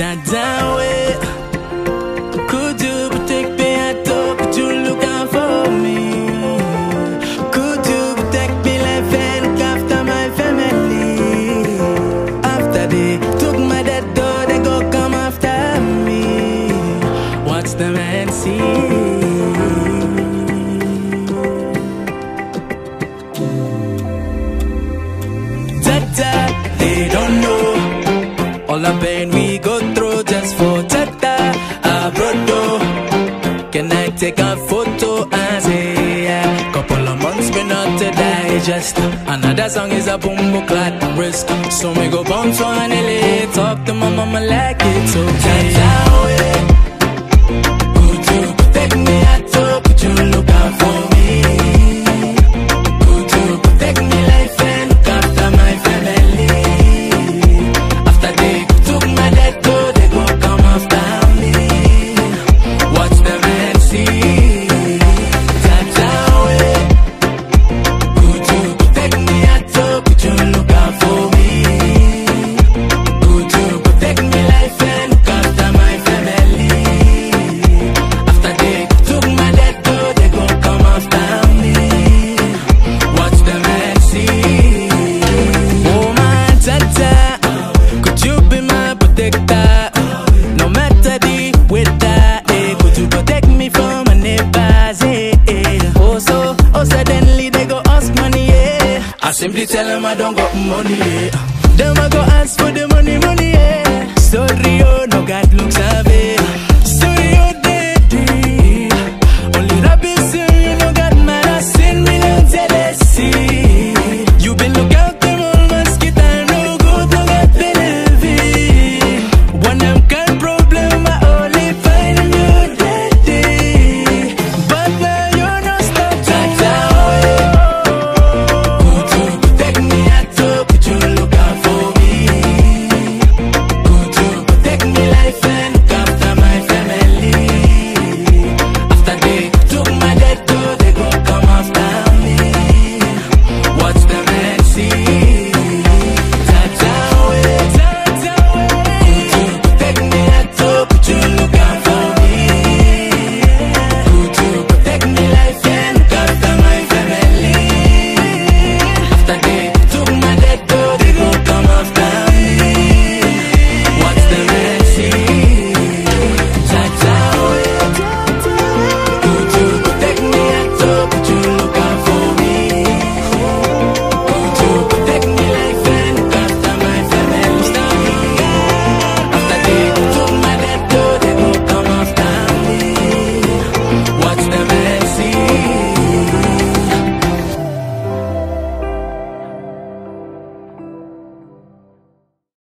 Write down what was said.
Dada, way. Could you protect me? I thought, you look out for me? After my family? After they took my they go come after me. See. They don't know all the pain we take a photo and say, yeah, couple of months been not to digest. Another song is a boom boom clad risk. So me go bounce an LA, talk to my mama like it's okay. Tata, I simply tell them I don't got money. Yeah.